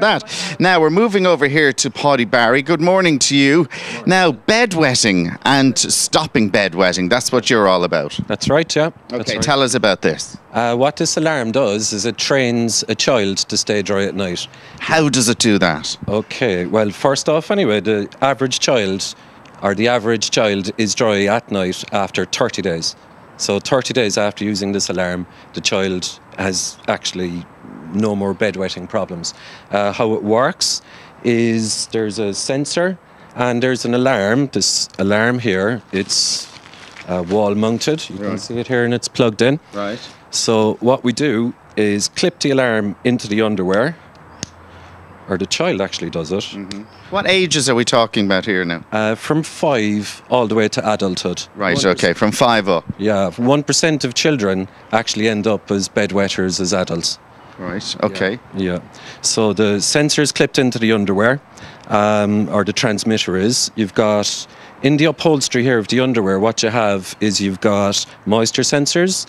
that. Now we're moving over here to Paddy Barry. Good morning to you. Now, bedwetting and stopping bedwetting, that's what you're all about. That's right, yeah. Okay, right. tell us about this. Uh, what this alarm does is it trains a child to stay dry at night. How does it do that? Okay, well, first off, anyway, the average child or the average child is dry at night after 30 days. So, 30 days after using this alarm, the child has actually no more bedwetting problems. Uh, how it works is there's a sensor and there's an alarm. This alarm here, it's uh, wall mounted. You can see it here and it's plugged in. Right. So what we do is clip the alarm into the underwear, or the child actually does it, What ages are we talking about here now? uh, from five all the way to adulthood. Right, One okay, from five up. Yeah, one percent of children actually end up as bedwetters as adults. Right, okay. Yeah. So the sensor is clipped into the underwear, um, or the transmitter is. You've got in the upholstery here of the underwear. What you have is you've got moisture sensors,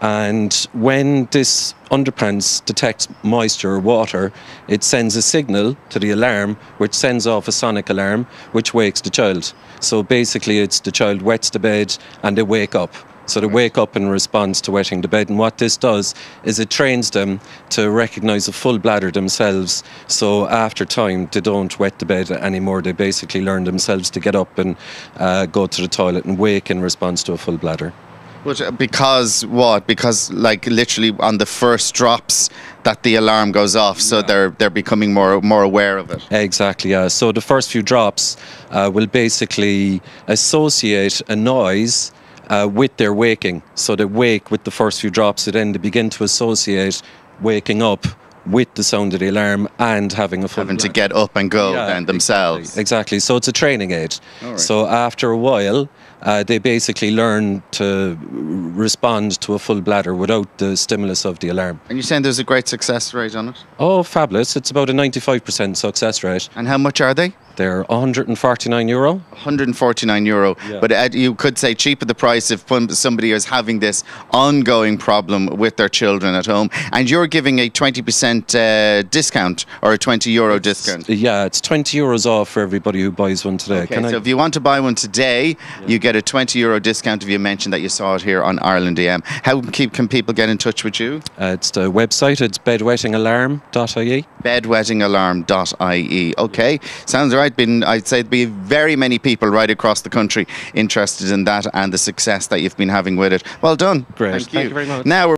and when this underpants detects moisture or water, it sends a signal to the alarm, which sends off a sonic alarm, which wakes the child. So basically, it's the child wets the bed and they wake up. So of wake up in response to wetting the bed. And what this does is it trains them to recognize a full bladder themselves. So after time, they don't wet the bed anymore. They basically learn themselves to get up and uh, go to the toilet and wake in response to a full bladder. But uh, because what? Because like literally on the first drops that the alarm goes off, so they're they're becoming more more aware of it. Exactly, yeah. So the first few drops uh, will basically associate a noise uh, with their waking. So they wake with the first few drops, and then they begin to associate waking up with the sound of the alarm and having a full Having to get up and go Yeah, then themselves. Exactly, exactly. So it's a training aid. Alright. So after a while, uh, they basically learn to respond to a full bladder without the stimulus of the alarm. And you're saying there's a great success rate on it? Oh, fabulous. It's about a 95% success rate. And how much are they? They're 149 euro. 149 euro. Yeah. But you could say cheaper the price if somebody is having this ongoing problem with their children at home. And you're giving a 20% uh, discount or a 20 euro discount. Yeah, it's 20 euros off for everybody who buys one today. Okay, Can so I? if you want to buy one today, you get a 20 euro discount if you mention that you saw it here on Ireland AM. How can, keep, can people get in touch with you? Uh, it's the website. It's bedwettingalarm.ie. bedwettingalarm.ie. Okay, sounds right. Been, I'd say there'd be very many people right across the country interested in that and the success that you've been having with it. Well done. Great. Thank you. Thank you very much. Now we're